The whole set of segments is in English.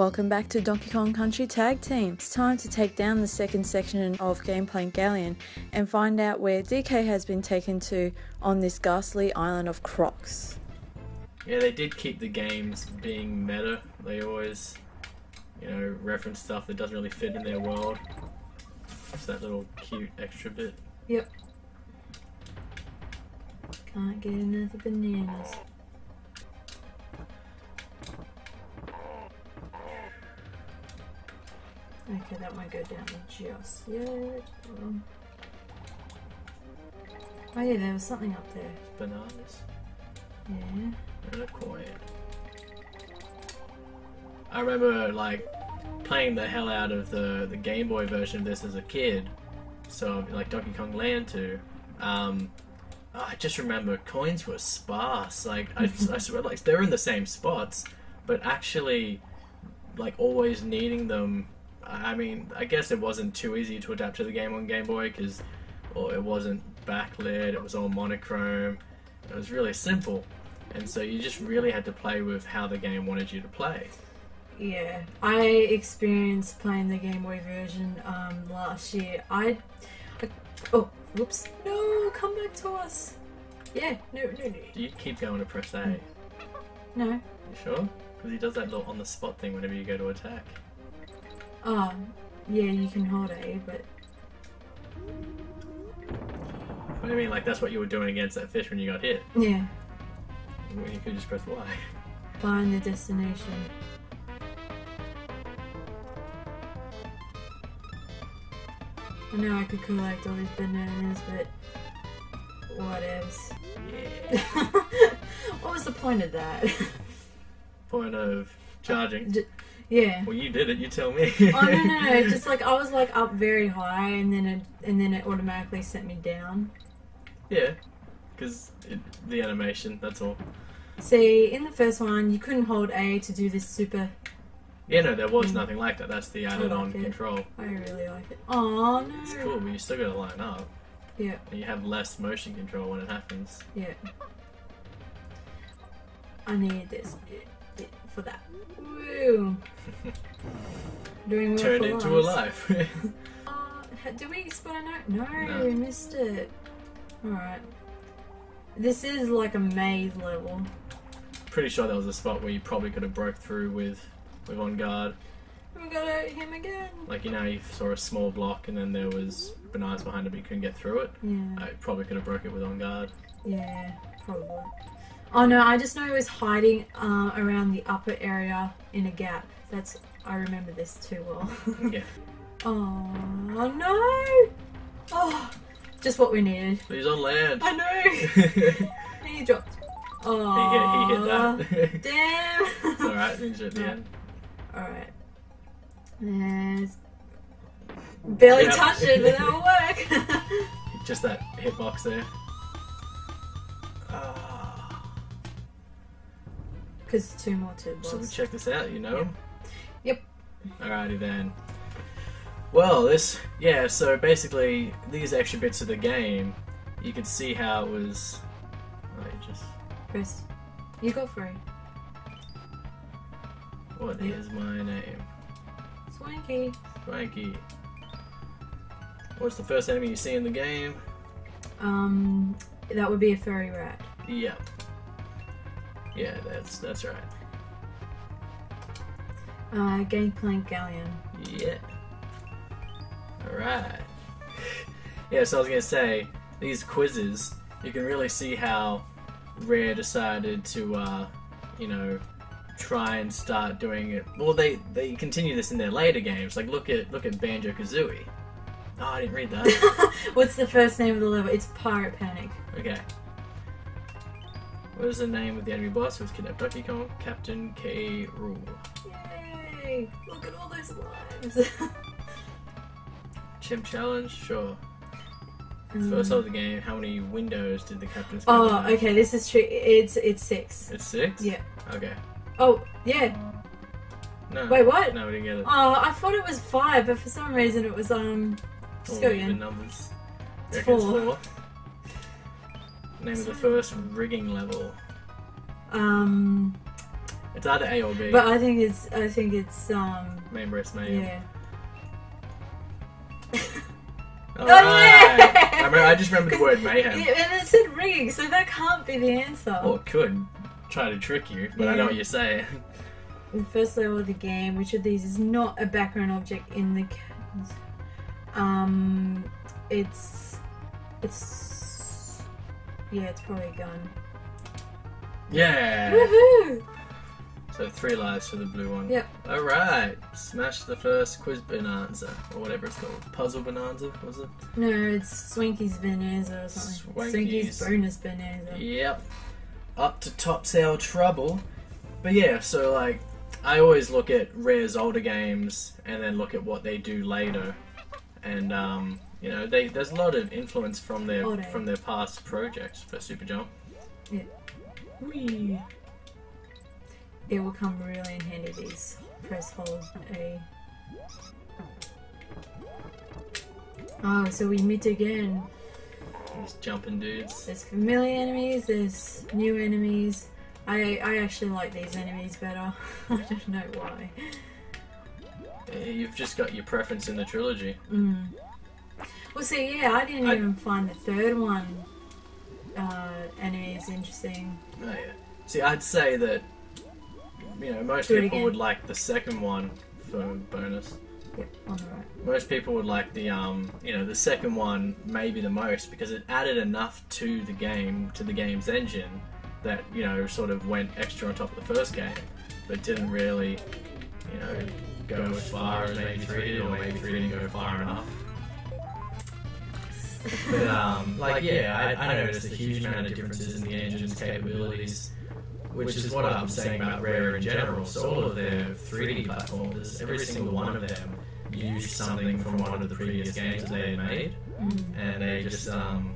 Welcome back to Donkey Kong Country Tag Team. It's time to take down the second section of Gangplank Galleon and find out where DK has been taken to on this ghastly island of Crocs. Yeah, they did keep the games being meta. They always, you know, reference stuff that doesn't really fit in their world. It's that little cute extra bit. Yep. Can't get enough of bananas. Okay, that won't go down just yet. Um, Oh yeah, there was something up there. Bananas Yeah. and a coin. I remember like playing the hell out of the the Game Boy version of this as a kid. So like Donkey Kong Land 2. Um, I just remember coins were sparse. Like I, I swear, like they're in the same spots, but actually, like always needing them. I mean, I guess it wasn't too easy to adapt to the game on Game Boy because, well, it wasn't backlit. It was all monochrome. It was really simple, and so you just really had to play with how the game wanted you to play. Yeah, I experienced playing the Game Boy version um, last year. I, I, oh, whoops! No, come back to us. Yeah, no, no, no, You keep going to press A. No. You sure? Because he does that little on the spot thing whenever you go to attack. Oh, yeah, you can hold A, but What do you mean? Like that's what you were doing against that fish when you got hit? yeah, When you could just press Y. find the destination. I know I could collect all these bananas, but whatevs. Yeah. what was the point of that? Point of charging. Yeah. Well, you did it. You tell me. Oh no no no! Just like I was like up very high, and then it and then it automatically sent me down. yeah, because the animation. That's all. See, in the first one, you couldn't hold A to do this super. Yeah, no, there was Mm. nothing like that. That's the added-on like control. I really like it. Oh no! It's cool, but you still gotta line up. Yeah, And you have less motion control when it happens. yeah. I need this for that. Woo! Doing well Turned for into a life. Uh, did we spot a note? No, No. we missed it. Alright. This is like a maze level. Pretty sure that was a spot where you probably could have broke through with with Enguarde. We got him again. Like you know, you saw a small block and then there was bananas behind it, but you couldn't get through it. Yeah. I probably could have broke it with Enguarde. Yeah, probably. Oh no, I just know it was hiding uh, around the upper area in a gap. That's I remember this too well. Yeah. oh no! Oh, just what we needed. He's on land. I know. he dropped. Oh, hit, he hit that. Damn. it's alright, ninja at the end. All right. There's barely Yeah. touched it, but that'll work. Just that hitbox there. Because two more to So we check this out, you know? Yep. Alrighty then. Well, this, yeah, so basically, these extra bits of the game, you can see how it was. Oh, you just. Chris, you go it. What is my name? Swanky. Swanky. What's the first enemy you see in the game? Um, that would be a furry rat. Yep. Yeah, that's that's right. Uh, Gangplank Galleon. Yeah. Alright. Yeah, so I was gonna say, these quizzes, you can really see how Rare decided to, uh, you know, try and start doing it. Well, they they continue this in their later games. Like look at look at Banjo Kazooie. Oh, I didn't read that. What's the first name of the level? It's Pirate Panic. okay. What is the name of the enemy boss who was kidnapped? Donkey Kong, Captain K. Rool. Yay! Look at all those lives. Chimp Challenge? Sure. Um, First of the game, how many windows did the captain's oh, okay. This is true. It's it's six. It's six? Yeah. Okay. Oh, yeah. No. Wait, what? No, we didn't get it. Oh, I thought it was five, but for some reason it was um. Just All go again. numbers. It's Reckon it's four. Name of the first rigging level. Um, It's either A or B. But I think it's I think it's um Mainbrace Mayhem. yeah. All Oh, right. yeah! I, remember, I just remembered the word mayhem. Yeah, and it said rigging, so that can't be the answer. Or it could try to trick you, but I know what you're saying. The first level of the game, which of these is not a background object in the um it's it's yeah, it's probably a gun. Yeah. Woohoo! So three lives for the blue one. Yep. All right. Smash the first quiz bonanza or whatever it's called. Puzzle bonanza was it? No, it's Swinky's Bonanza or something. Swanky's. Swinky's bonus Bonanza. Yep. Up to Topsail Trouble. But yeah, so like I always look at Rare's older games and then look at what they do later. And um, you know, they there's a lot of influence from their Older. from their past projects for Super Jump. Yeah. Whee. It will come really in handy these. Press hold A. Oh, so we meet again. These jumping dudes. There's familiar enemies, there's new enemies. I I actually like these enemies better. I don't know why. You've just got your preference in the trilogy. Mm. Well, see, yeah, I didn't I- even find the third one uh, enemies interesting. Oh yeah. See, I'd say that you know most people again. would like the second one for bonus. Yep, on right. Most people would like the um you know the second one maybe the most because it added enough to the game to the game's engine that you know sort of went extra on top of the first game, but didn't really you know go as far as maybe three did or maybe three didn't go far enough. But um, like yeah, I, I noticed a huge amount of differences in the engine's capabilities, which is what I'm saying about Rare in general. So all of their 3D platformers, every single one of them used something from one of the previous games that they had made, Mm. and they just um,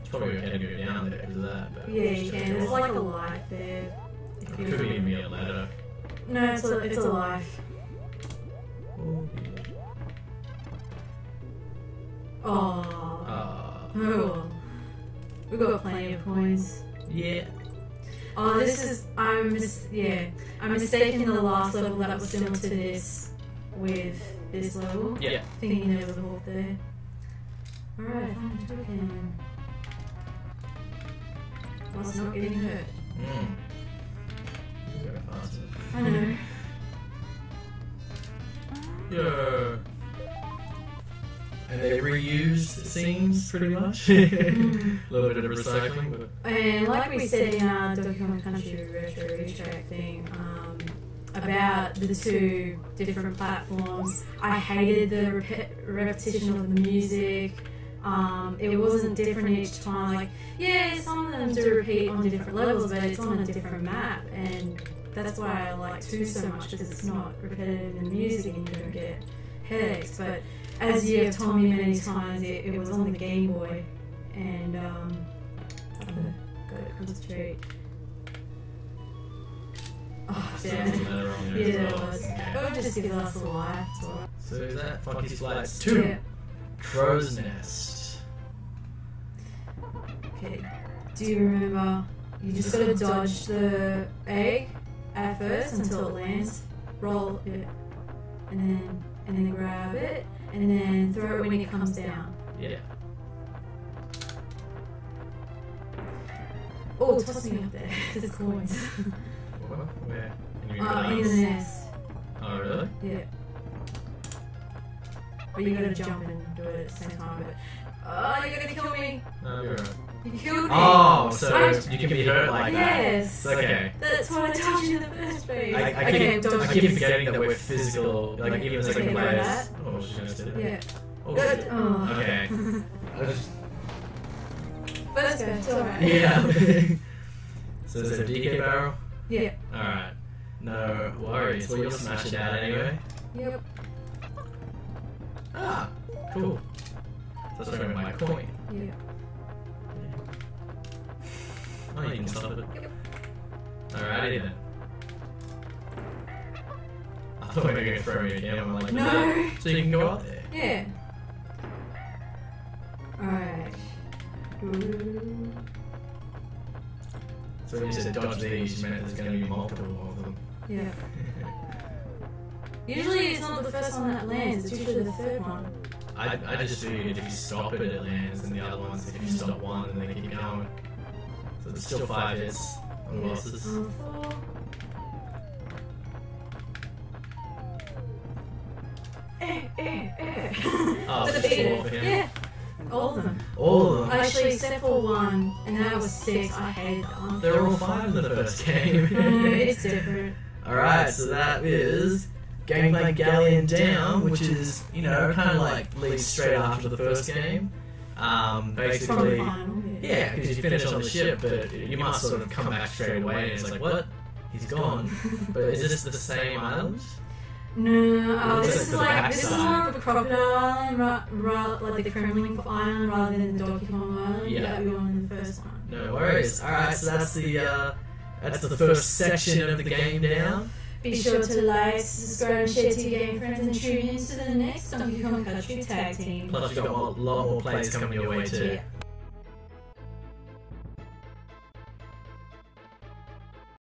it's probably okay to go down there because of that. But Yeah, you can. There's like a life there. it could be me a letter. No, it's a, it's a life. Oh. Oh. We've got plenty of coins. yeah. Oh, this is. I'm mis- yeah. I'm mistaking the last level that was similar to this with this level. Yeah. Thinking there was a hole there. Alright, find a token. Whilst not getting hurt. Mm. You go faster. I know. Yeah. And they reused scenes pretty much. A little bit of recycling, but And like we said in our Donkey Kong Country Retro Retrack thing, um, about the two different platforms, I hated the repe- repetition of the music. Um, it wasn't different each time. Like, yeah, some of them do repeat on different levels, but it's on a different map, and that's why I like two so much because it's not repetitive in the music and you don't get headaches. But as you have told me many times, it, it was on the Game Boy, and um, I gotta, gotta concentrate. Oh, damn. something that wrong there Yeah, as it was. Okay. Oh, just give us a life. So is that Funky's Flights 2? Yeah. Krow's Nest. Okay. Do you remember? You just gotta dodge the egg at first until it lands. Roll it, and then and then grab it, and then throw it when it comes down. Yeah. Oh, toss me up there. It's coins. What? Where? Can you uh, in the nest. Oh, really? Yeah. But you gonna jump and do it at the same time. But oh, you're gonna kill me. Oh, no, you're right. You killed me. Oh, so I- you can be hurt like that. yes. Okay. That's what I told you in the first place. I, I, okay, keep, dodge I keep forgetting that we're physical, like even as Okay, second for players. that. Oh, she's gonna sit Yeah. Oh, shit. Oh. Okay. I just- First go. It's alright. yeah. so is it a DK barrel? Yeah. Alright. No worries. Well, you'll smash it out anyway. Yep. Ah, cool. So that's where I got my coin. Yeah. Oh, you can stop it. Alrighty then. I thought we were going to throw me again. I'm like, No. So you can go up there. Yeah. Alright. So when you said dodge these, you meant there's going to be multiple of them. Yeah. Usually it's not the first one that lands, it's usually the third one. I, I just figured if you stop it, it lands, and the other ones, if you stop one, then they keep going. So it's still five hits on bosses. Um. Eh, eh, eh. Oh, four for him? Yeah. All of them. All of them. Actually, except for one, and that was six. I hated that one. There were all five in the first game. Uh, it's different. Alright, so that is Gangplank Galleon Down, which is, you know, kind of like leads straight after the first game. Um, From the basically, final. yeah, because you finish on the ship, but you must sort of come back straight away, and it's like, what? He's gone. But is this the same island? No, uh, Looks this like is like this is backside. more of a crocodile island, ra- ra- like the Kremling island, rather than Donkey Kong Island Yeah. that we were on in the first one. No worries. Alright, so that's the, uh, that's the first section of the game down. Be sure to like, subscribe, and share to your game friends, and tune in to the next Donkey Kong Country Tag Team. Plus, you've got a lot more plays coming your way too.